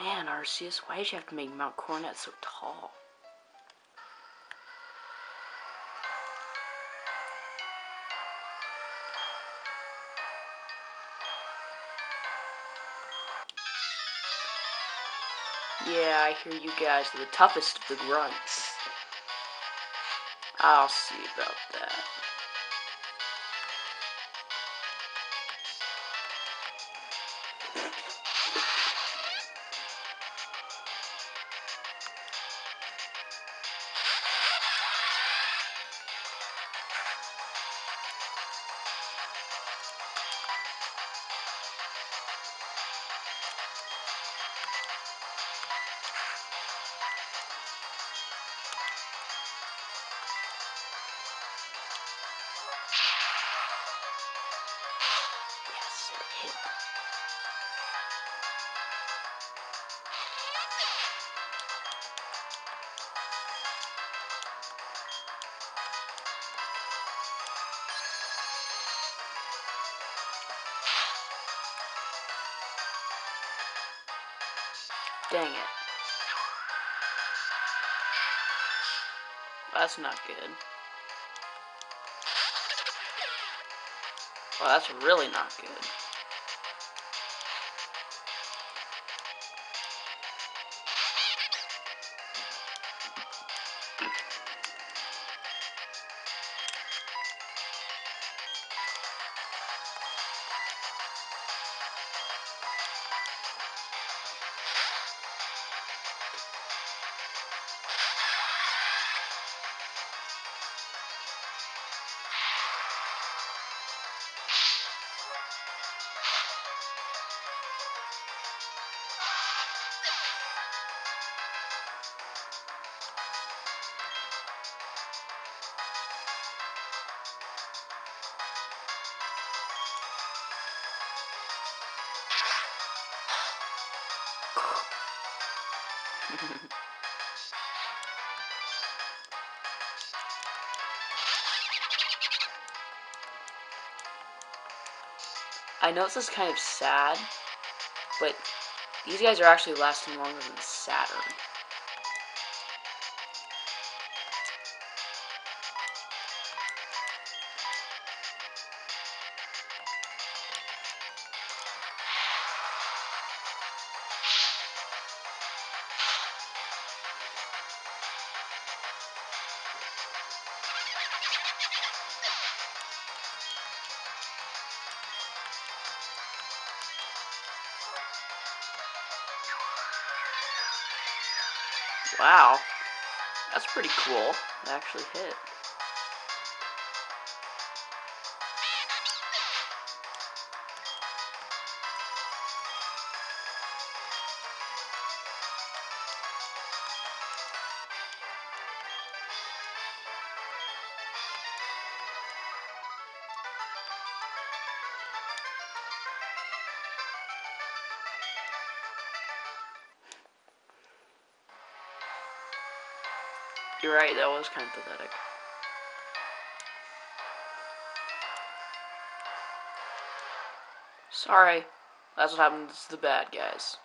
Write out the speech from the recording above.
Man, Arceus, why did you have to make Mount Coronet so tall? Yeah, I hear you guys are the toughest of the grunts. I'll see about that. Dang it. That's not good. Well, that's really not good. I know this is kind of sad, but these guys are actually lasting longer than Saturn. Wow. That's pretty cool. It actually hit. You're right, that was kind of pathetic. Sorry. That's what happens to the bad guys.